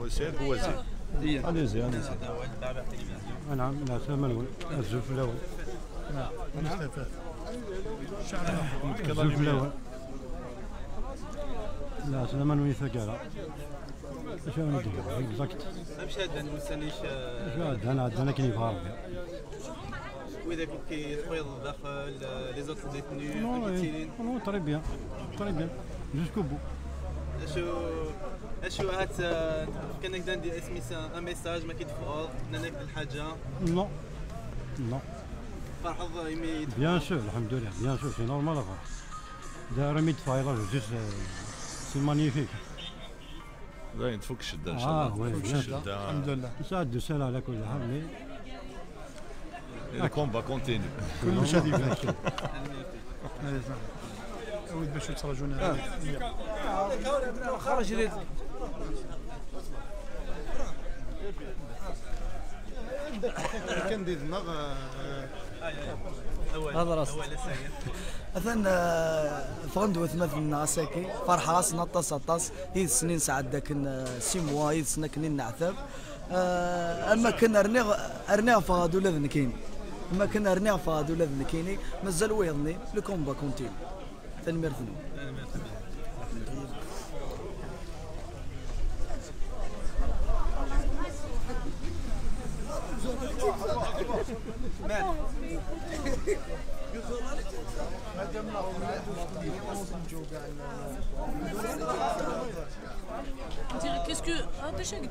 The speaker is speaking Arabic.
وسير بوزير اليزي اليزي نعم لا الأول الزوج الأول الزوج الأول لا سلام الأول ثقاله اش أنا ندير اكزاكت مش هذا ما نستنيش اش أنا أنا كاين في ربي واذا كنت كيتفيض داخل لي زوت ديتني نو نو تري بيان تري بيان جوسكو بو اشو أشو هات كان نقدر ندير اسمي ان ميساج ما كيتفوض نك الحاجة نو. نو. فرحض يمي بيان سور الحمد لله بيان سور سي نورمال افا داير ميد فايلا جوست سي مانيفيك باين تفك الشده ان شاء آه الله وي تفك بيان الشده الحمد لله ساعد دو سال على كل حال مي الكومبا كونتينيو كل شيء يبان ود باش يتفرجونا خرج ريد كندير دماغ هذا راس مثلا فغند وثمث من ناساكي فرح راس نطاس نطاس هي سنين ساعد داك سي موا هي سنة كنين نعثب آه، أما كنا رنيغ ارنيغ فغادو ولا ذنكيني أما كنا رنيغ فغادو ولا ذنكيني مازال ويضني. لو كومبا كونتيني تنمير ثنو Qu'est-ce que. Ah, t'as chaque